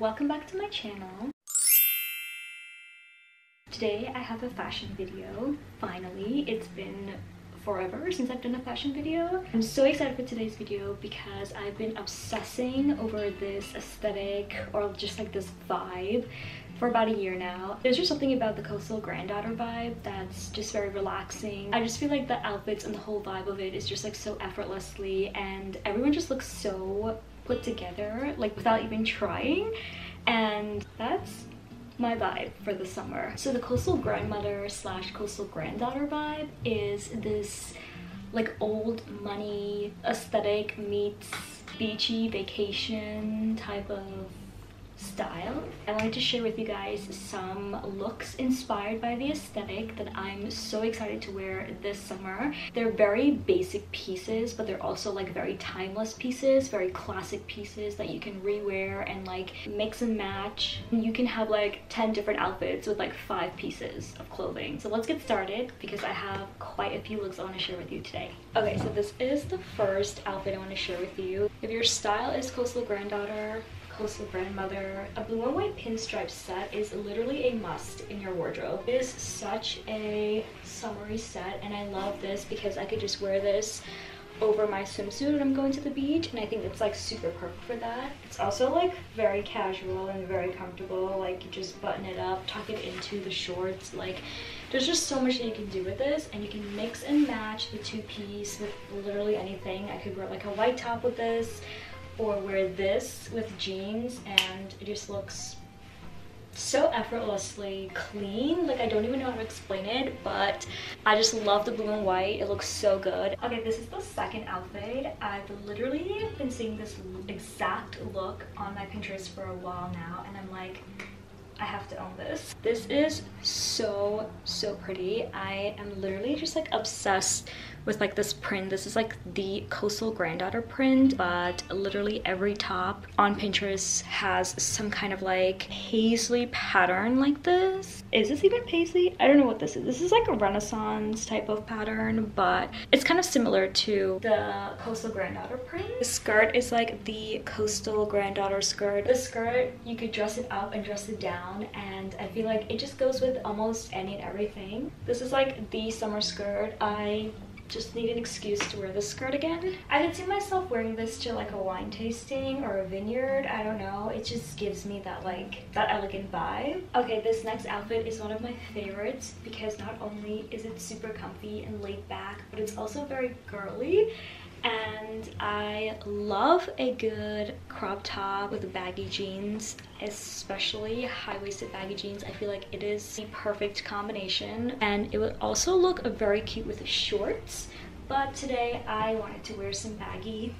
welcome back to my channel. Today I have a fashion video, finally. It's been forever since I've done a fashion video. I'm so excited for today's video because I've been obsessing over this aesthetic or just like this vibe for about a year now. There's just something about the coastal granddaughter vibe that's just very relaxing. I just feel like the outfits and the whole vibe of it is just like so effortlessly and everyone just looks so put together like without even trying and that's my vibe for the summer. So the coastal grandmother slash coastal granddaughter vibe is this like old money aesthetic meets beachy vacation type of style. I wanted to share with you guys some looks inspired by the aesthetic that I'm so excited to wear this summer. They're very basic pieces, but they're also like very timeless pieces, very classic pieces that you can rewear and like mix and match. You can have like 10 different outfits with like five pieces of clothing. So let's get started because I have quite a few looks I want to share with you today. Okay, so this is the first outfit I want to share with you. If your style is coastal granddaughter, coastal grandmother. A blue and white pinstripe set is literally a must in your wardrobe. It is such a summery set and I love this because I could just wear this over my swimsuit when I'm going to the beach and I think it's like super perfect for that. It's also like very casual and very comfortable like you just button it up, tuck it into the shorts like there's just so much that you can do with this and you can mix and match the two piece with literally anything. I could wear like a white top with this or wear this with jeans and it just looks so effortlessly clean. Like i don't even know how to explain it but i just love the blue and white. It looks so good. Okay this is the second outfit. I've literally been seeing this exact look on my pinterest for a while now and i'm like I have to own this. This is so, so pretty. I am literally just like obsessed with like this print. This is like the coastal granddaughter print, but literally every top on Pinterest has some kind of like paisley pattern like this. Is this even paisley? I don't know what this is. This is like a renaissance type of pattern, but it's kind of similar to the coastal granddaughter print. The skirt is like the coastal granddaughter skirt. The skirt, you could dress it up and dress it down and I feel like it just goes with almost any and everything. This is like the summer skirt. I just need an excuse to wear this skirt again. I could see myself wearing this to like a wine tasting or a vineyard. I don't know. It just gives me that like that elegant vibe. Okay, this next outfit is one of my favorites because not only is it super comfy and laid back, but it's also very girly and I love a good crop top with baggy jeans especially high-waisted baggy jeans. I feel like it is the perfect combination. And it would also look very cute with shorts but today I wanted to wear some baggy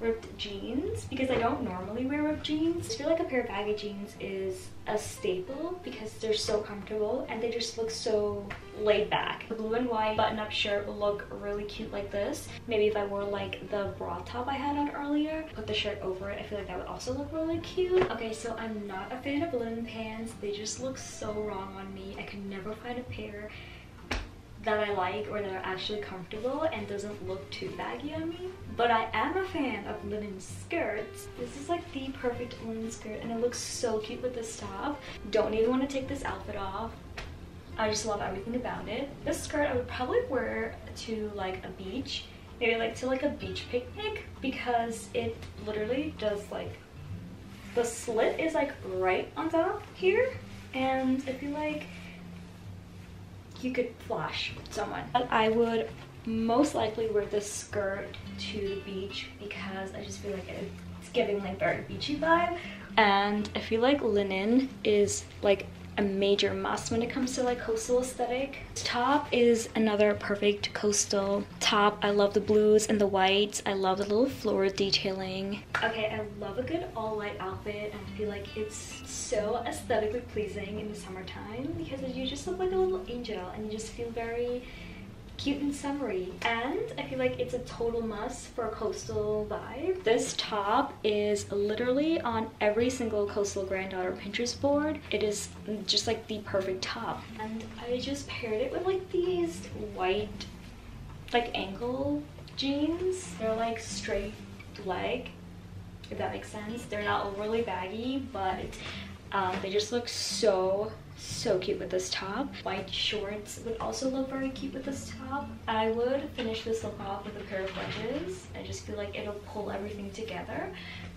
ripped jeans because I don't normally wear ripped jeans. I feel like a pair of baggy jeans is a staple because they're so comfortable and they just look so laid back. The blue and white button-up shirt will look really cute like this. Maybe if I wore like the bra top I had on earlier, put the shirt over it, I feel like that would also look really cute. Okay, so I'm not a fan of linen pants. They just look so wrong on me. I could never find a pair that I like or that are actually comfortable and doesn't look too baggy on me. But I am a fan of linen skirts. This is like the perfect linen skirt and it looks so cute with this top. Don't even want to take this outfit off. I just love everything about it. This skirt I would probably wear to like a beach. Maybe like to like a beach picnic because it literally does like the slit is like right on top here and I feel like you could flash someone. I would most likely wear this skirt to the beach because I just feel like it's giving like very beachy vibe. And I feel like linen is like a major must when it comes to like coastal aesthetic. top is another perfect coastal top. I love the blues and the whites. I love the little floral detailing. Okay, I love a good all white outfit and I feel like it's so aesthetically pleasing in the summertime because you just look like a little angel and you just feel very cute and summery and I feel like it's a total must for a coastal vibe. This top is literally on every single coastal granddaughter Pinterest board. It is just like the perfect top and I just paired it with like these white like ankle jeans. They're like straight leg if that makes sense. They're not overly baggy, but um, they just look so so cute with this top. White shorts would also look very cute with this top. I would finish this look off with a pair of wedges. I just feel like it'll pull everything together.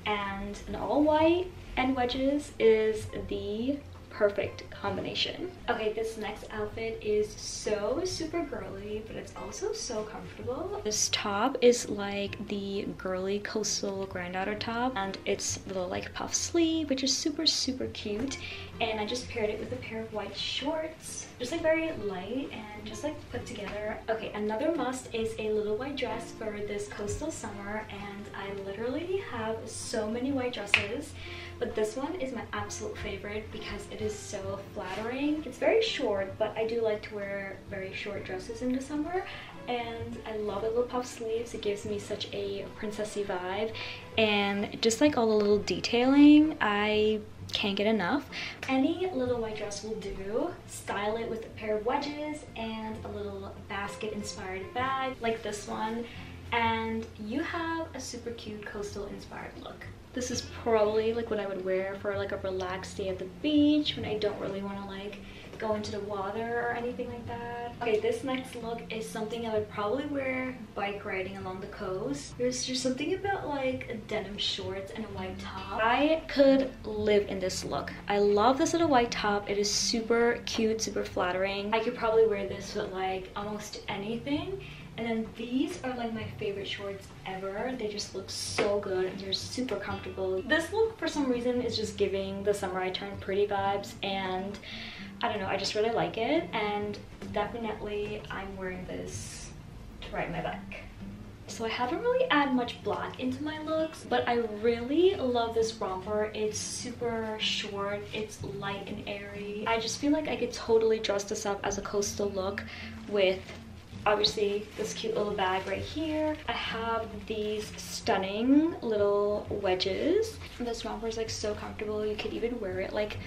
And an all white and wedges is the perfect combination. Okay, this next outfit is so super girly, but it's also so comfortable. This top is like the girly coastal granddaughter top, and it's little like puff sleeve, which is super, super cute. And I just paired it with a pair of white shorts, just like very light and just like put together. Okay, another must is a little white dress for this coastal summer, and I literally have so many white dresses but this one is my absolute favorite because it is so flattering. It's very short, but I do like to wear very short dresses in the summer and I love the little puff sleeves. It gives me such a princessy vibe and just like all the little detailing, I can't get enough. Any little white dress will do. Style it with a pair of wedges and a little basket inspired bag like this one and you have a super cute coastal inspired look. This is probably like what I would wear for like a relaxed day at the beach when I don't really want to like go into the water or anything like that. Okay, this next look is something I would probably wear bike riding along the coast. There's just something about like denim shorts and a white top. I could live in this look. I love this little white top. It is super cute, super flattering. I could probably wear this with like almost anything and then these are like my favorite shorts ever. They just look so good and they're super comfortable. This look for some reason is just giving the summer I turned pretty vibes and I don't know, I just really like it and definitely I'm wearing this to ride my bike. So I haven't really added much black into my looks, but I really love this romper. It's super short, it's light and airy. I just feel like I could totally dress this up as a coastal look with obviously this cute little bag right here. I have these stunning little wedges. This romper is like so comfortable. You could even wear it like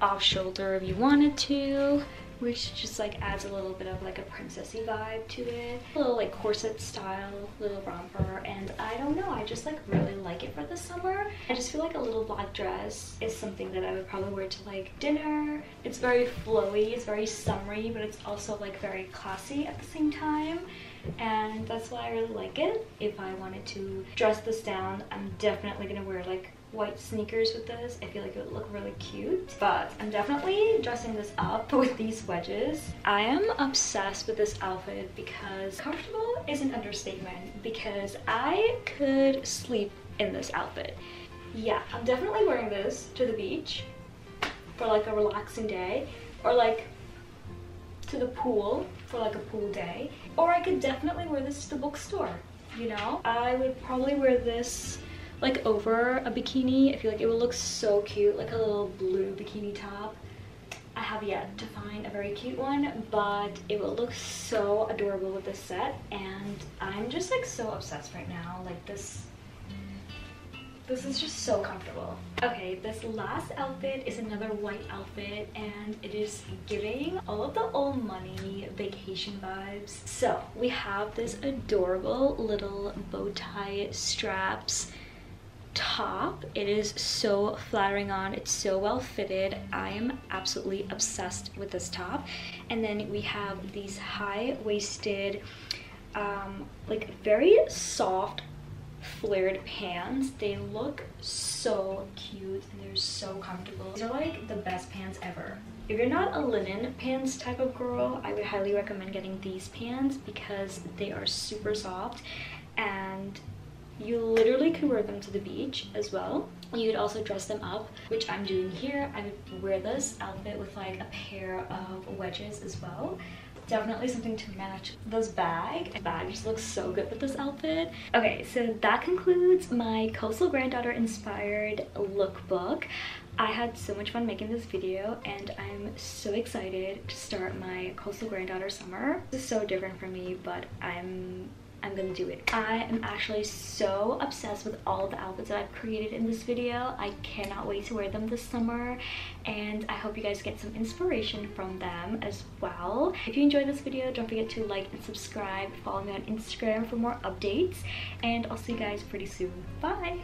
off shoulder if you wanted to which just like adds a little bit of like a princessy vibe to it. A little like corset style little romper and I don't know, I just like really like it for the summer. I just feel like a little black dress is something that I would probably wear to like dinner. It's very flowy, it's very summery, but it's also like very classy at the same time and that's why I really like it. If I wanted to dress this down, I'm definitely gonna wear like white sneakers with this. I feel like it would look really cute. But I'm definitely dressing this up with these wedges. I am obsessed with this outfit because comfortable is an understatement because I could sleep in this outfit. Yeah, I'm definitely wearing this to the beach for like a relaxing day or like to the pool for like a pool day. Or I could definitely wear this to the bookstore, you know? I would probably wear this like over a bikini. I feel like it would look so cute, like a little blue bikini top. I have yet to find a very cute one, but it will look so adorable with this set. And I'm just like so obsessed right now. Like this this is just so comfortable. Okay, this last outfit is another white outfit and it is giving all of the old money vacation vibes. So we have this adorable little bow tie straps top. It is so flattering on. It's so well fitted. I am absolutely obsessed with this top. And then we have these high-waisted um, like very soft flared pants. They look so cute and they're so comfortable. These are like the best pants ever. If you're not a linen pants type of girl i would highly recommend getting these pants because they are super soft and you literally could wear them to the beach as well. You could also dress them up, which I'm doing here. I would wear this outfit with like a pair of wedges as well. Definitely something to match this bag. The bag just looks so good with this outfit. Okay, so that concludes my Coastal Granddaughter inspired lookbook. I had so much fun making this video and I'm so excited to start my Coastal Granddaughter summer. This is so different for me, but I'm I'm gonna do it. I am actually so obsessed with all the outfits that I've created in this video. I cannot wait to wear them this summer and I hope you guys get some inspiration from them as well. If you enjoyed this video, don't forget to like and subscribe. Follow me on Instagram for more updates and I'll see you guys pretty soon. Bye!